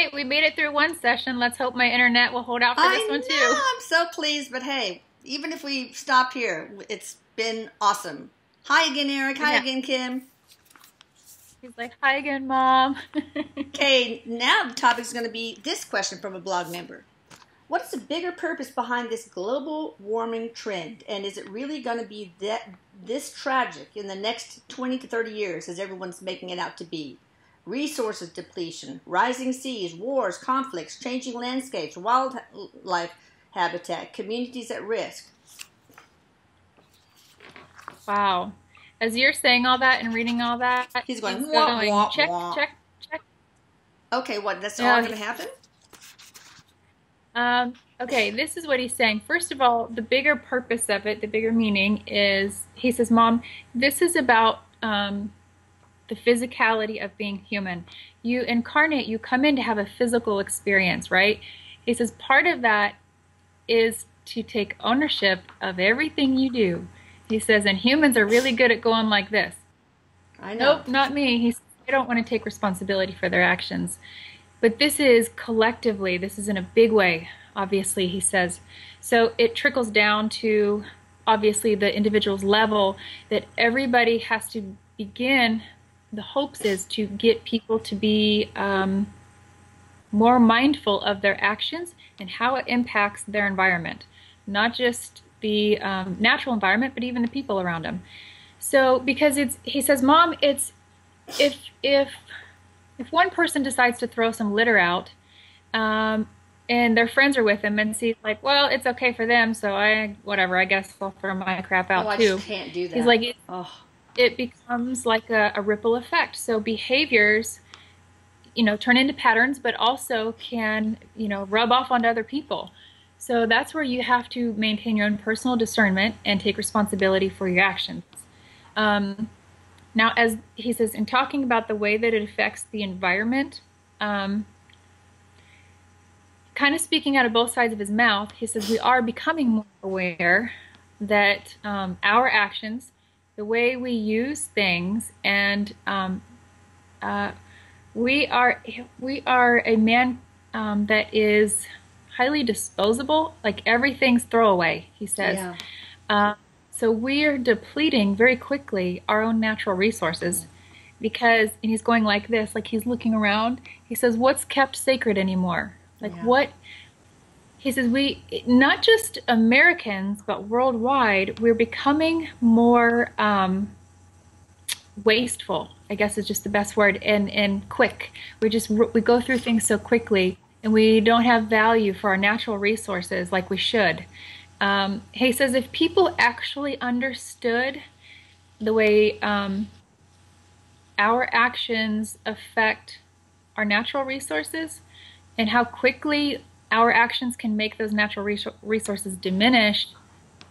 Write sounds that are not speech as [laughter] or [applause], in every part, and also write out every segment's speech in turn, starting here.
right, we made it through one session. Let's hope my internet will hold out for this one know, too. I'm so pleased, but hey, even if we stop here, it's been awesome. Hi again, Erik. Hi Yeah. again, Kim. He's like, "Hi again, mom." [laughs] Okay, now the topic is going to be this question from a blog member. What is the bigger purpose behind this global warming trend? And is it really going to be that this tragic in the next 20 to 30 years as everyone's making it out to be? Resources depletion, rising seas, wars, conflicts, changing landscapes, wildlife habitat, communities at risk. wow. As you're saying all that and reading all that, He's going, he's "Wah, wah, check, wah." check, check. Okay, what? That's Yeah, all going to happen? Um, okay, this is what he's saying. First of all, the bigger purpose of it, the bigger meaning is he says, Mom, this is about um, the physicality of being human. You incarnate, you come in to have a physical experience, right? He says, part of that is to take ownership of everything you do. He says, and humans are really good at going like this. I know. Nope, not me. He's they don't want to take responsibility for their actions. But this is collectively, this is in a big way, obviously, he says. So it trickles down to obviously the individual's level that everybody has to begin. The hopes is to get people to be um, more mindful of their actions and how it impacts their environment, not just the um, natural environment, but even the people around them. So because it's, he says, Mom, it's if if if one person decides to throw some litter out, um, and their friends are with them, and see like, well, it's okay for them, so I whatever, I guess I'll throw my crap out oh, I too. just can't do that. He's like, oh, it becomes like a, a ripple effect. So behaviors, you know, turn into patterns, but also can you know rub off onto other people. So that's where you have to maintain your own personal discernment and take responsibility for your actions. Um, now, as he says, in talking about the way that it affects the environment, um, kind of speaking out of both sides of his mouth, he says we are becoming more aware that um, our actions, the way we use things, and um, uh, we are we are a man um, that is highly disposable. Like everything's throwaway. He says. yeah. Uh, so we are depleting very quickly our own natural resources because, and he's going like this, like he's looking around. He says, What's kept sacred anymore? Like, Yeah. what? He says, We, not just Americans, but worldwide, we're becoming more um, wasteful, I guess is just the best word, and, and quick. We just, we go through things so quickly and we don't have value for our natural resources like we should. Um, he says if people actually understood the way um, our actions affect our natural resources and how quickly our actions can make those natural resources diminish,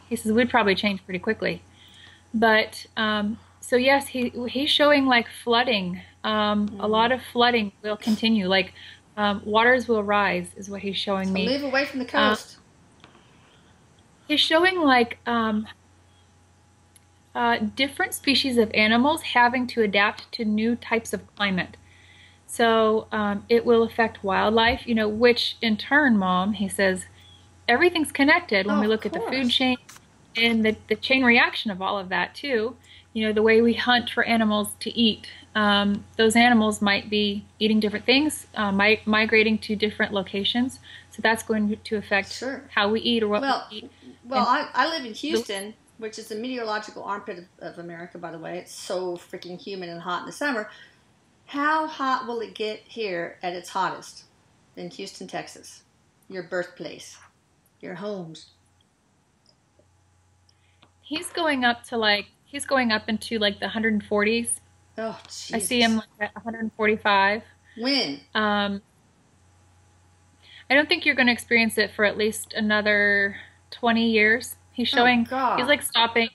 he says we'd probably change pretty quickly. But um, so yes, he he's showing like flooding. Um, A lot of flooding will continue. Like um, waters will rise, is what he's showing me. Live away from the Uh, coast. He's showing like um, uh, different species of animals having to adapt to new types of climate. So um, it will affect wildlife, you know, which in turn, Mom, he says, everything's connected when Oh, we look at the food chain and the, the chain reaction of all of that, too. You know, the way we hunt for animals to eat. Um, those animals might be eating different things, uh, mi- migrating to different locations. So that's going to affect Sure. how we eat or what Well, we eat. Well, I, I live in Houston, which is the meteorological armpit of, of America, by the way. It's so freaking humid and hot in the summer. How hot will it get here at its hottest in Houston, Texas? Your birthplace, your homes. He's going up to like he's going up into like the 140s. Oh, Jesus. I see him like at 145. When? Um, I don't think you're going to experience it for at least another 20 years. He's showing. Oh, God. he's like stopping.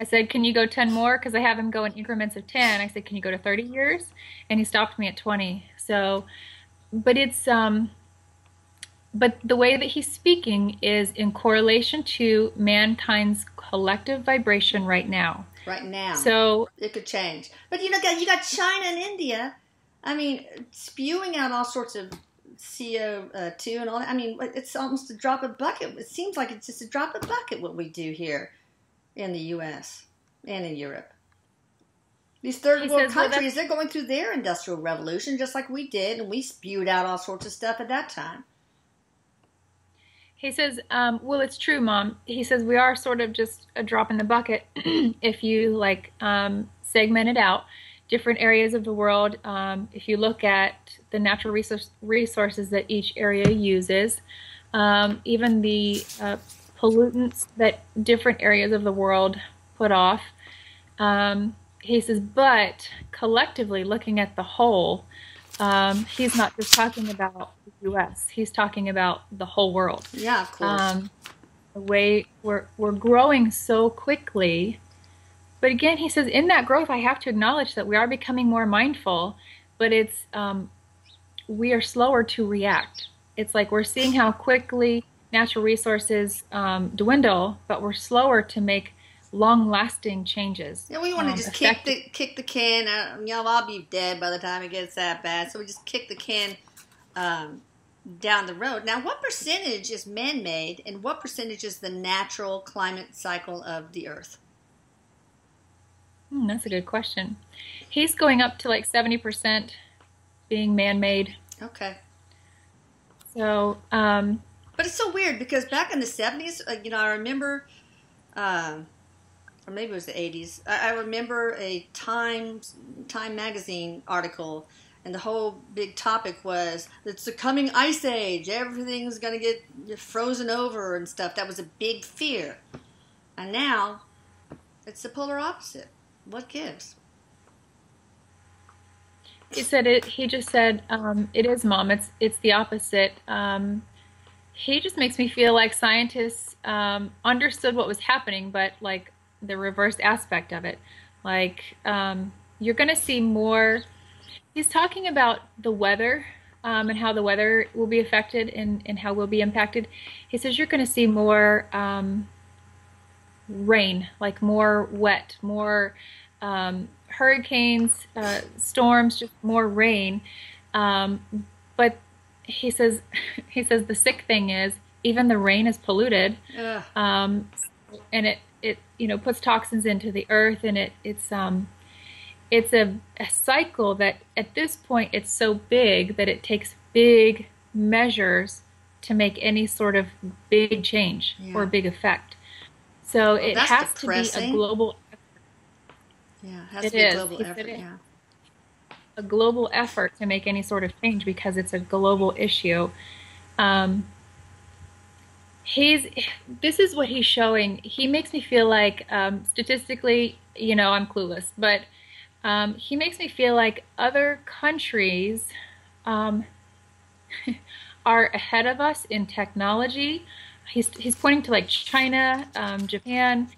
I said, "Can you go 10 more?" Because I have him go in increments of 10. I said, "Can you go to 30 years?" And he stopped me at 20. So, but it's um. But the way that he's speaking is in correlation to mankind's collective vibration right now. Right now. So it could change. But you know, you got China and India. I mean, spewing out all sorts of CO2 and all that. I mean, it's almost a drop of bucket. It seems like it's just a drop of bucket what we do here in the U.S. and in Europe. These third he world says, countries, well, they're going through their industrial revolution just like we did, and we spewed out all sorts of stuff at that time. He says, um, "Well, it's true, Mom." He says we are sort of just a drop in the bucket [clears throat] if you like um, segment it out, different areas of the world. Um, if you look at the natural resource, resources that each area uses, um, even the uh, pollutants that different areas of the world put off. Um, he says, but collectively, looking at the whole, um, he's not just talking about the U.S. He's talking about the whole world. Yeah, of course. Um, the way we're we're growing so quickly, but again, he says, in that growth, I have to acknowledge that we are becoming more mindful, but it's um, we are slower to react. It's like we're seeing how quickly natural resources um, dwindle, but we're slower to make long-lasting changes. Yeah, we want to um, just kick the kick the can. Uh, you know, I'll be dead by the time it gets that bad. So we just kick the can um, down the road. Now, what percentage is man-made, and what percentage is the natural climate cycle of the Earth? Hmm, that's a good question. He's going up to like seventy percent being man-made. Okay. So, um, but it's so weird because back in the seventies, uh, you know, I remember. Um, or maybe it was the 80s. I, I remember a Time Time magazine article, and the whole big topic was it's the coming ice age. Everything's going to get frozen over and stuff. That was a big fear, and now it's the polar opposite. What gives? He said it. He just said um, it is, mom. It's it's the opposite. Um, he just makes me feel like scientists um, understood what was happening, but like the reverse aspect of it. Like um, you're going to see more. He's talking about the weather um, and how the weather will be affected and, and how we'll be impacted. He says you're going to see more um, rain, like more wet, more um, hurricanes, uh, storms, just more rain. Um, but he says he says the sick thing is even the rain is polluted, um, and it it you know puts toxins into the earth and it it's um it's a, a cycle that at this point it's so big that it takes big measures to make any sort of big change yeah. or big effect. So well, it has depressing. to be a global effort. Yeah, it has it to be a global effort. Yeah. A global effort to make any sort of change because it's a global issue. Um, he's this is what he's showing. He makes me feel like um, statistically, you know, I'm clueless, but um, he makes me feel like other countries um, [laughs] are ahead of us in technology. He's he's pointing to like China, um, Japan,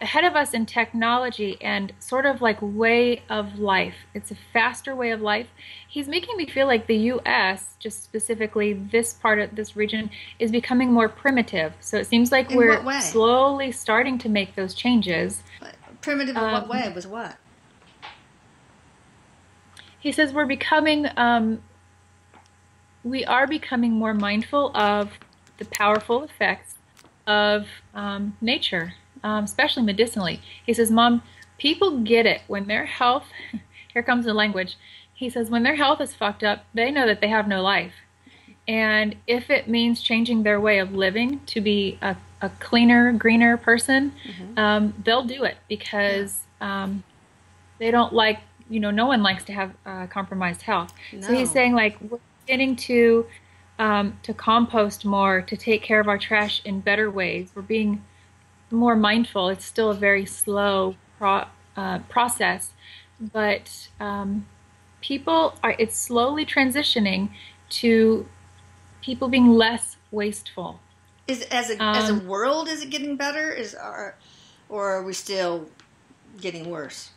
ahead of us in technology and sort of like way of life. It's a faster way of life. He's making me feel like the US, just specifically this part of this region, is becoming more primitive. So it seems like in we're slowly starting to make those changes. Primitive in um, what way? was what? He says we're becoming, um, we are becoming more mindful of the powerful effects of um, nature um, especially medicinally. He says, Mom, people get it when their health, [laughs] here comes the language. He says, when their health is fucked up, they know that they have no life. And if it means changing their way of living to be a, a cleaner, greener person, mm-hmm. um, they'll do it because um, they don't like, you know, no one likes to have uh, compromised health. No. So he's saying, like, we're getting to um, to compost more, to take care of our trash in better ways. We're being more mindful. It's still a very slow pro, uh, process, but um, people are. It's slowly transitioning to people being less wasteful. Is as a um, as a um, world, is it getting better? Is our, or are we still getting worse?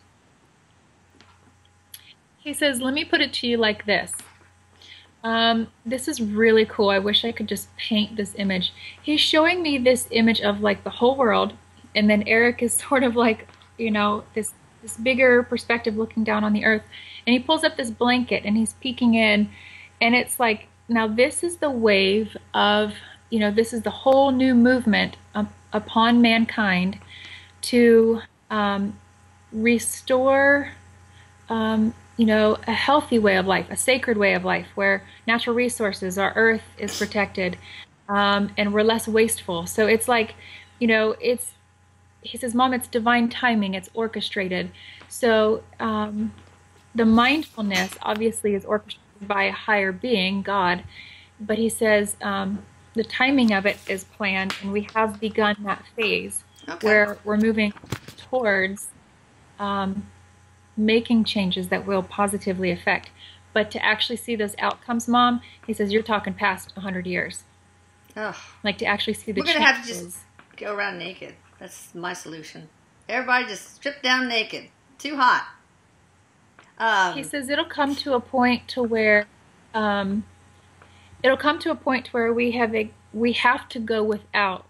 He says, "Let me put it to you like this." Um, this is really cool. I wish I could just paint this image. He's showing me this image of like the whole world, and then Erik is [laughs] sort of like, you know, this this bigger perspective looking down on the earth. And he pulls up this blanket and he's peeking in, and it's like now this is the wave of, you know, this is the whole new movement um, upon mankind to um, restore, um, you know, a healthy way of life, a sacred way of life, where natural resources, our earth is protected, um, and we're less wasteful. So it's like, you know, it's. He says, "Mom, it's divine timing. It's orchestrated." So um, the mindfulness obviously is orchestrated by a higher being, God, but he says um, the timing of it is planned, and we have begun that phase okay. where we're moving towards um, making changes that will positively affect. But to actually see those outcomes, Mom, he says you're talking past 100 years. Oh. Like to actually see the We're going to have to just go around naked. That's my solution. Everybody just strip down naked. Too hot. Um, he says it'll come to a point to where um, it'll come to a point where we have a we have to go without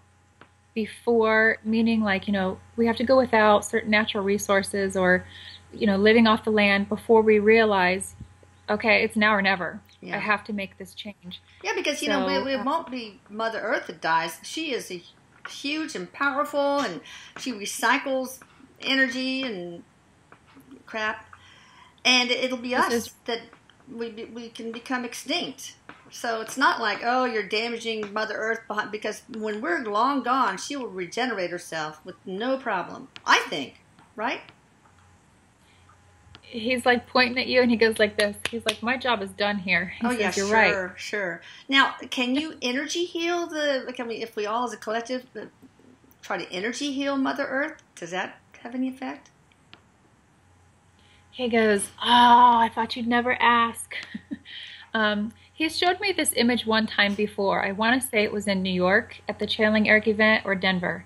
before meaning like you know we have to go without certain natural resources or you know living off the land before we realize okay it's now or never yeah. i have to make this change yeah because you so, know we uh, won't be mother earth that dies she is a huge and powerful and she recycles energy and crap and it'll be us is, that we we can become extinct so it's not like, oh, you're damaging Mother Earth because when we're long gone, she will regenerate herself with no problem. I think, right? He's like pointing at you, and he goes like this. He's like, "My job is done here." He oh says, yeah, You're sure, right. sure. Now, can you energy heal the? Like, I mean, if we all as a collective uh, try to energy heal Mother Earth, does that have any effect? He goes, "Oh, I thought you'd never ask." [laughs] um, He's showed me this image one time before. I want to say it was in New York at the Channeling Erik event or Denver.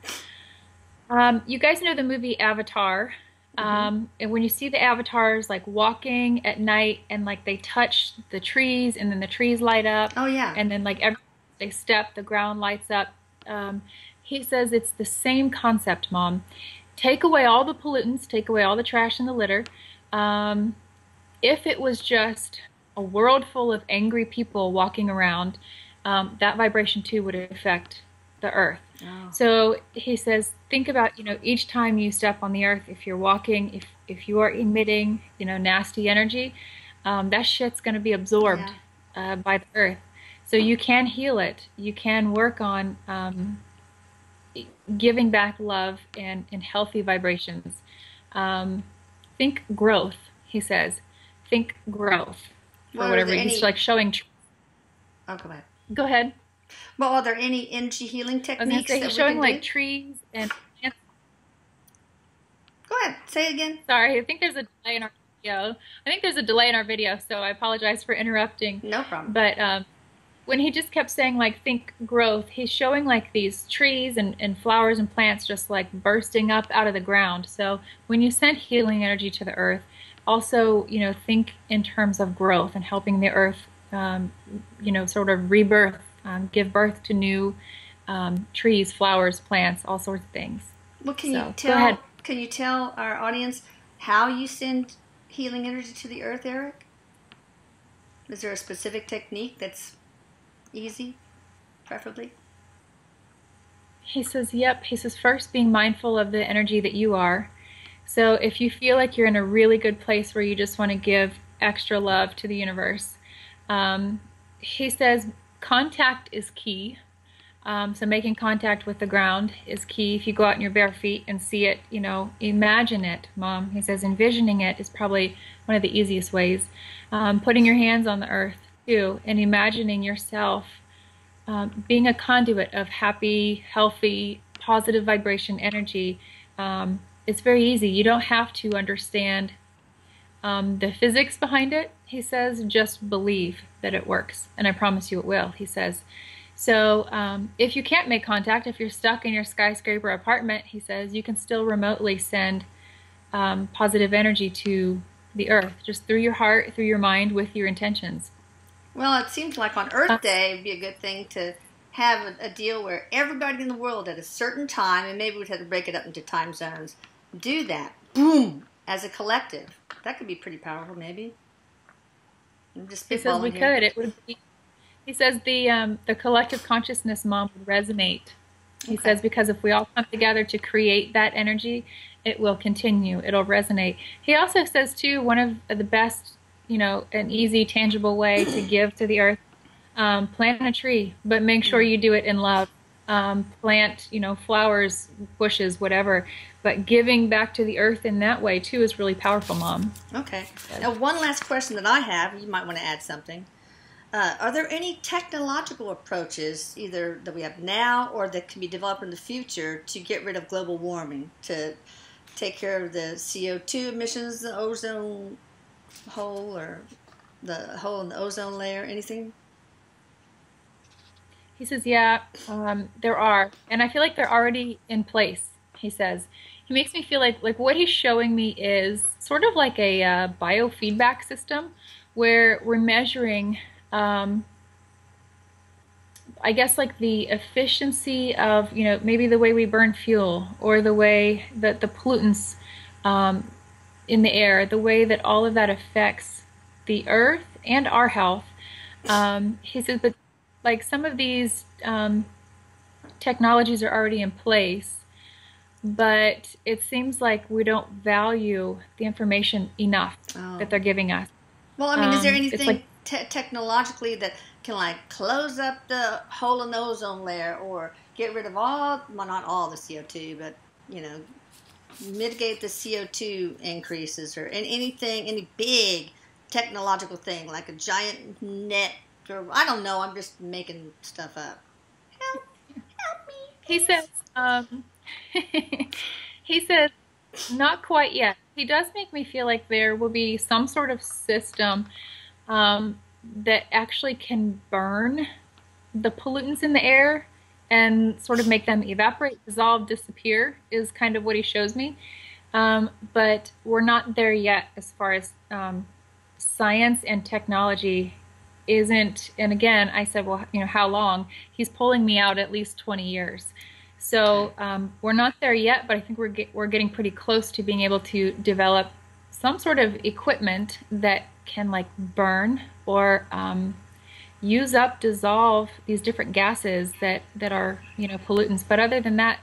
Um, you guys know the movie Avatar. Um, and when you see the avatars like walking at night and like they touch the trees and then the trees light up. Oh yeah. And then like every they step, the ground lights up. Um, he says it's the same concept, Mom. Take away all the pollutants, take away all the trash and the litter. Um, if it was just a world full of angry people walking around, um, that vibration too would affect the earth. Oh. So he says, think about you know each time you step on the earth, if you're walking, if if you are emitting you know nasty energy, um, that shit's going to be absorbed yeah. uh, by the earth. So you can heal it. You can work on um, giving back love and, and healthy vibrations. Um, think growth, he says. Think growth or whatever. Any... He's like showing. Tr- oh, go ahead. Go ahead. Well, are there any energy healing techniques? Say, he's showing like do? trees and. Go ahead. Say it again. Sorry, I think there's a delay in our video. I think there's a delay in our video, so I apologize for interrupting. No problem. But um, when he just kept saying like think growth, he's showing like these trees and, and flowers and plants just like bursting up out of the ground. So when you send healing energy to the earth, also, you know, think in terms of growth and helping the earth, um, you know, sort of rebirth, um, give birth to new um, trees, flowers, plants, all sorts of things. Well, can so, you tell? Can you tell our audience how you send healing energy to the earth, Erik? Is there a specific technique that's easy, preferably? He says, "Yep." He says, first, being mindful of the energy that you are so if you feel like you're in a really good place where you just want to give extra love to the universe, um, he says contact is key. Um, so making contact with the ground is key. If you go out in your bare feet and see it, you know, imagine it, Mom. He says envisioning it is probably one of the easiest ways. Um, putting your hands on the earth too, and imagining yourself um, being a conduit of happy, healthy, positive vibration energy. Um, it's very easy. You don't have to understand um, the physics behind it. He says, just believe that it works, and I promise you it will. He says. So um, if you can't make contact, if you're stuck in your skyscraper apartment, he says you can still remotely send um, positive energy to the earth, just through your heart, through your mind, with your intentions. Well, it seems like on Earth uh, Day would be a good thing to have a, a, deal where everybody in the world at a certain time, and maybe we'd have to break it up into time zones, do that, boom, as a collective. That could be pretty powerful, maybe. I'm just because we here. could. It would be He says the um, the collective consciousness, mom, would resonate. He okay. says because if we all come together to create that energy, it will continue. It'll resonate. He also says too, one of the best, you know, an easy, tangible way to [clears throat] give to the earth, um, plant a tree, but make sure you do it in love. Um, plant, you know, flowers, bushes, whatever. But giving back to the earth in that way too is really powerful, Mom. Okay. Now, one last question that I have. You might want to add something. Uh, are there any technological approaches, either that we have now or that can be developed in the future, to get rid of global warming, to take care of the CO2 emissions, the ozone hole, or the hole in the ozone layer? Anything? He says, yeah, um, there are. And I feel like they're already in place, he says. He makes me feel like, like what he's showing me is sort of like a uh, biofeedback system where we're measuring um, I guess like the efficiency of you know maybe the way we burn fuel or the way that the pollutants um, in the air, the way that all of that affects the earth and our health. Um, he says, but like some of these um, technologies are already in place, but it seems like we don't value the information enough oh. that they're giving us. Well, I mean, is there um, anything? Like, te- technologically that can like close up the hole in the ozone layer or get rid of all well not all the CO2 but you know mitigate the CO2 increases or in anything any big technological thing like a giant net or I don't know I'm just making stuff up help help me he says um, [laughs] he says not quite yet he does make me feel like there will be some sort of system um, that actually can burn the pollutants in the air and sort of make them evaporate, dissolve, disappear is kind of what he shows me. Um, but we're not there yet as far as um, science and technology isn't. And again, I said, well, you know, how long? He's pulling me out at least 20 years. So um, we're not there yet, but I think we're get, we're getting pretty close to being able to develop some sort of equipment that can like burn or um, use up, dissolve these different gases that that are you know pollutants. But other than that,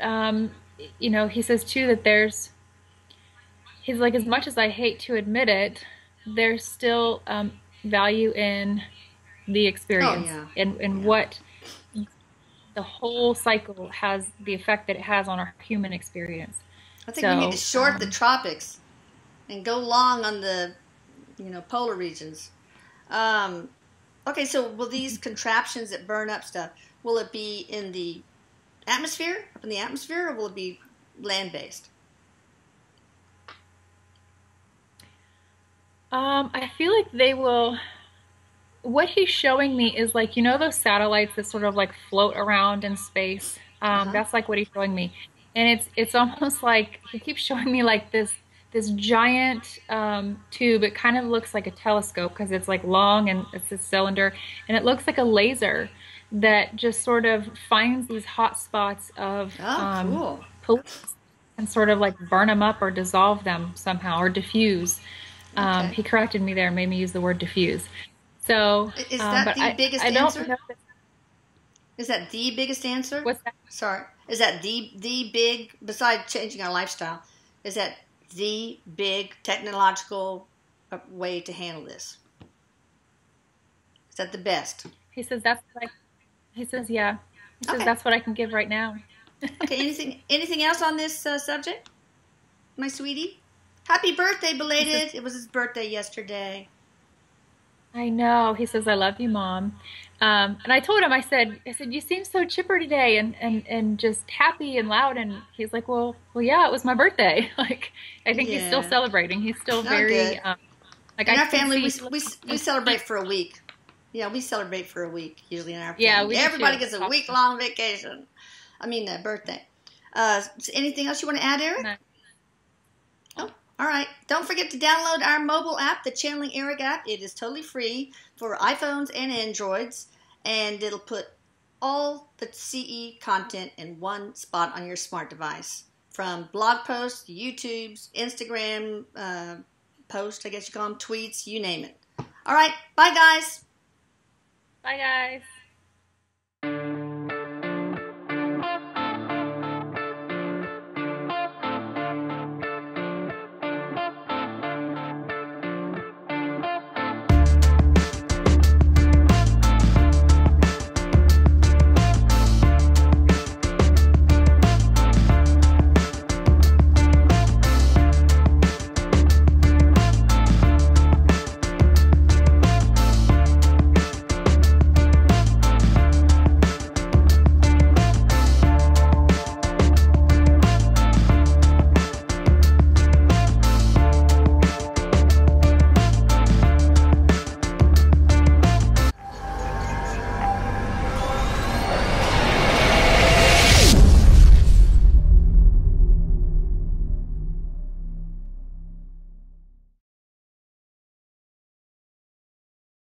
um, you know, he says too that there's he's like as much as I hate to admit it, there's still um, value in the experience oh, yeah. and and yeah. what the whole cycle has the effect that it has on our human experience. I think so, we need to short um, the tropics and go long on the you know, polar regions. Um, okay, so will these contraptions that burn up stuff, will it be in the atmosphere, up in the atmosphere, or will it be land based? Um, I feel like they will. What he's showing me is like you know those satellites that sort of like float around in space. Um, uh-huh. That's like what he's showing me, and it's it's almost [laughs] like he keeps showing me like this this giant um, tube. It kind of looks like a telescope because it's like long and it's a cylinder, and it looks like a laser that just sort of finds these hot spots of oh, um, cool. pollutants and sort of like burn them up or dissolve them somehow or diffuse. Um, okay. Um, he corrected me there, made me use the word diffuse. So is um, that the I, biggest I, answer? That, is that the biggest answer? What's that? Sorry, is that the the big besides changing our lifestyle? Is that the big technological uh, way to handle this? Is that the best? He says that's like. He says yeah. He says okay. that's what I can give right now. [laughs] okay. Anything anything else on this uh, subject, my sweetie? Happy birthday, belated! It was his birthday yesterday. I know. He says, I love you, Mom. Um, and I told him, I said, I said, you seem so chipper today and, and, and just happy and loud. And he's like, well, well, yeah, it was my birthday. [laughs] like, I think yeah. he's still celebrating. He's still very, um, like, in I our family, we, we, we celebrate for a week. Yeah, we celebrate for a week usually in our family. Yeah, we everybody gets a week long vacation. I mean, a birthday. Uh, anything else you want to add, Erik? No. All right. Don't forget to download our mobile app, the Channeling Erik app. It is totally free for iPhones and Androids, and it'll put all the CE content in one spot on your smart device from blog posts, YouTube's, Instagram uh, posts, I guess you call them tweets, you name it. All right. Bye, guys. Bye, guys.